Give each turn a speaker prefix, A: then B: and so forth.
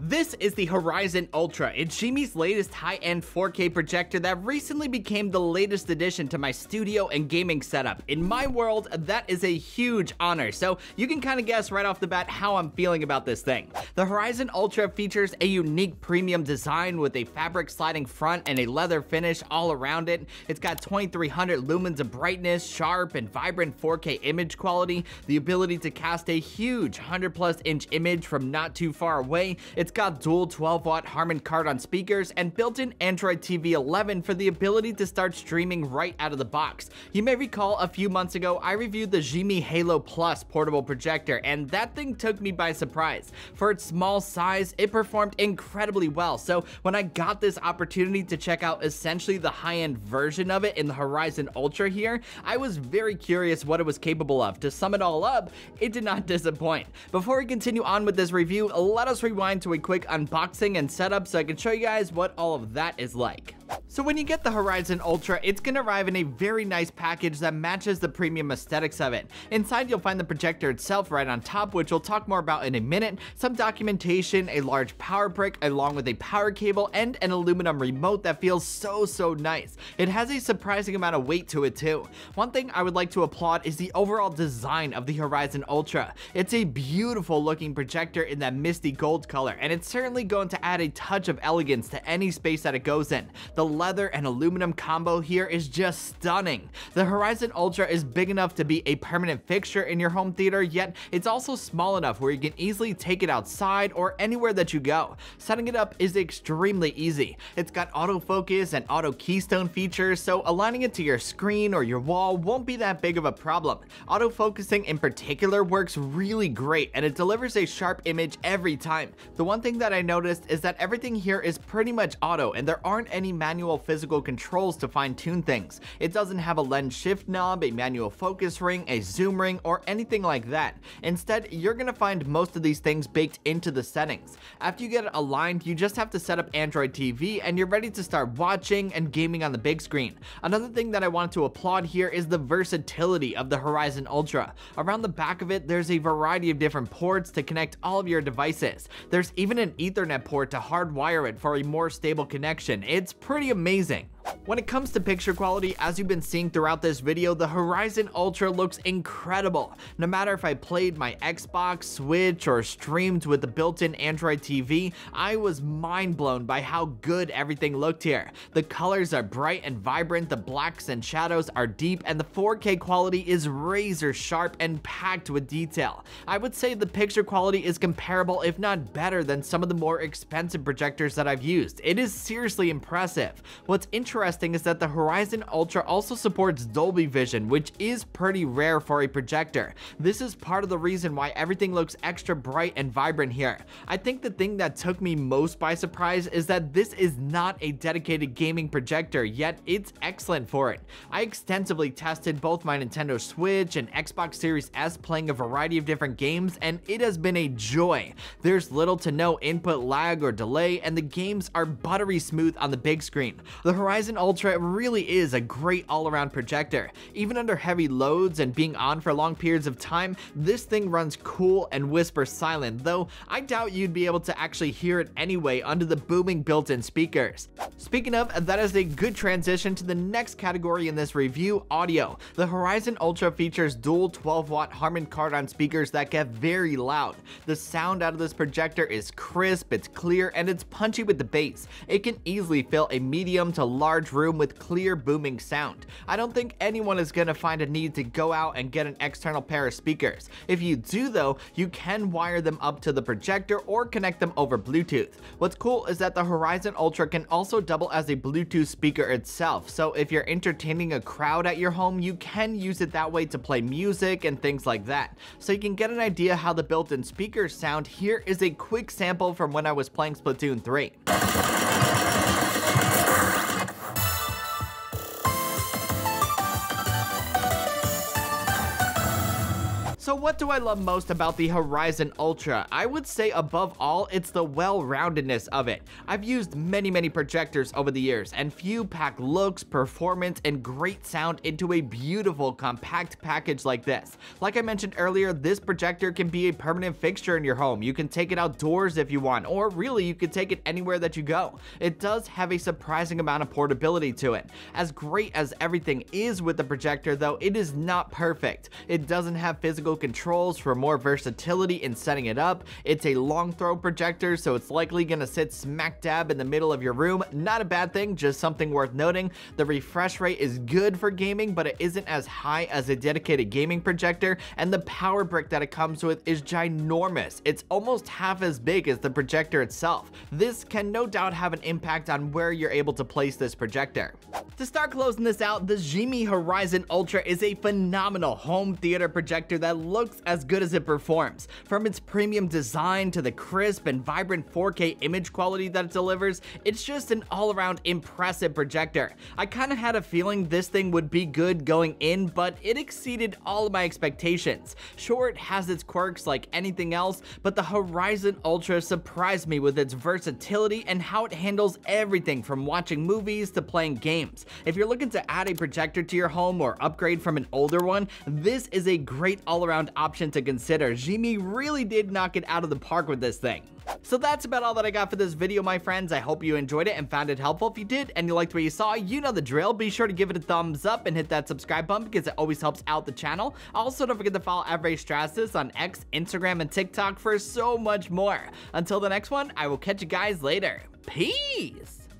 A: This is the Horizon Ultra. It's XGIMI's latest high-end 4K projector that recently became the latest addition to my studio and gaming setup. In my world, that is a huge honor, so you can kind of guess right off the bat how I'm feeling about this thing. The Horizon Ultra features a unique premium design with a fabric sliding front and a leather finish all around it. It's got 2300 lumens of brightness, sharp and vibrant 4K image quality, the ability to cast a huge 100 plus inch image from not too far away. Got dual 12 watt Harman Kardon speakers and built-in Android TV 11 for the ability to start streaming right out of the box. You may recall a few months ago I reviewed the XGIMI Halo Plus portable projector and that thing took me by surprise. For its small size, it performed incredibly well. So when I got this opportunity to check out essentially the high-end version of it in the Horizon Ultra here, I was very curious what it was capable of. To sum it all up, it did not disappoint. Before we continue on with this review, let us rewind to quick unboxing and setup so I can show you guys what all of that is like. So when you get the Horizon Ultra, it's gonna arrive in a very nice package that matches the premium aesthetics of it. Inside, you'll find the projector itself right on top, which we'll talk more about in a minute, some documentation, a large power brick, along with a power cable, and an aluminum remote that feels so, so nice. It has a surprising amount of weight to it too. One thing I would like to applaud is the overall design of the Horizon Ultra. It's a beautiful looking projector in that misty gold color, and it's certainly going to add a touch of elegance to any space that it goes in. The leather and aluminum combo here is just stunning. The Horizon Ultra is big enough to be a permanent fixture in your home theater, yet it's also small enough where you can easily take it outside or anywhere that you go. Setting it up is extremely easy. It's got autofocus and auto keystone features, so aligning it to your screen or your wall won't be that big of a problem. Autofocusing in particular works really great and it delivers a sharp image every time. The one thing that I noticed is that everything here is pretty much auto and there aren't any manual physical controls to fine tune things. It doesn't have a lens shift knob, a manual focus ring, a zoom ring, or anything like that. Instead, you're gonna find most of these things baked into the settings. After you get it aligned, you just have to set up Android TV and you're ready to start watching and gaming on the big screen. Another thing that I wanted to applaud here is the versatility of the Horizon Ultra. Around the back of it, there's a variety of different ports to connect all of your devices. There's even an ethernet port to hardwire it for a more stable connection. It's pretty amazing amazing. When it comes to picture quality, as you've been seeing throughout this video, the Horizon Ultra looks incredible. No matter if I played my Xbox, Switch, or streamed with the built-in Android TV, I was mind blown by how good everything looked here. The colors are bright and vibrant, the blacks and shadows are deep, and the 4K quality is razor sharp and packed with detail. I would say the picture quality is comparable, if not better, than some of the more expensive projectors that I've used. It is seriously impressive. What's interesting interesting is that the Horizon Ultra also supports Dolby Vision, which is pretty rare for a projector. This is part of the reason why everything looks extra bright and vibrant here. I think the thing that took me most by surprise is that this is not a dedicated gaming projector, yet it's excellent for it. I extensively tested both my Nintendo Switch and Xbox Series S playing a variety of different games, and it has been a joy. There's little to no input lag or delay, and the games are buttery smooth on the big screen. The Horizon Ultra really is a great all-around projector. Even under heavy loads and being on for long periods of time, this thing runs cool and whisper silent, though I doubt you'd be able to actually hear it anyway under the booming built-in speakers. Speaking of, that is a good transition to the next category in this review, audio. The Horizon Ultra features dual 12-watt Harman Kardon speakers that get very loud. The sound out of this projector is crisp, it's clear, and it's punchy with the bass. It can easily fill a medium to large room with clear booming sound. I don't think anyone is gonna find a need to go out and get an external pair of speakers. If you do though, you can wire them up to the projector or connect them over Bluetooth. What's cool is that the Horizon Ultra can also double as a Bluetooth speaker itself, so if you're entertaining a crowd at your home, you can use it that way to play music and things like that. So you can get an idea how the built-in speakers sound, here is a quick sample from when I was playing Splatoon 3. So what do I love most about the Horizon Ultra? I would say above all, it's the well-roundedness of it. I've used many, many projectors over the years, and few pack looks, performance, and great sound into a beautiful compact package like this. Like I mentioned earlier, this projector can be a permanent fixture in your home. You can take it outdoors if you want, or really you could take it anywhere that you go. It does have a surprising amount of portability to it. As great as everything is with the projector though, it is not perfect. It doesn't have physical controls for more versatility in setting it up. It's a long throw projector, so it's likely gonna sit smack dab in the middle of your room. Not a bad thing, just something worth noting. The refresh rate is good for gaming, but it isn't as high as a dedicated gaming projector, and the power brick that it comes with is ginormous. It's almost half as big as the projector itself. This can no doubt have an impact on where you're able to place this projector. To start closing this out, the XGIMI Horizon Ultra is a phenomenal home theater projector that looks as good as it performs. From its premium design to the crisp and vibrant 4K image quality that it delivers, it's just an all-around impressive projector. I kinda had a feeling this thing would be good going in, but it exceeded all of my expectations. Sure, it has its quirks like anything else, but the Horizon Ultra surprised me with its versatility and how it handles everything from watching movies to playing games. If you're looking to add a projector to your home or upgrade from an older one, this is a great all-around option to consider. XGIMI really did knock it out of the park with this thing. So that's about all that I got for this video, my friends. I hope you enjoyed it and found it helpful. If you did and you liked what you saw, you know the drill. Be sure to give it a thumbs up and hit that subscribe button because it always helps out the channel. Also, don't forget to follow Strazdas on X, Instagram, and TikTok for so much more. Until the next one, I will catch you guys later. Peace!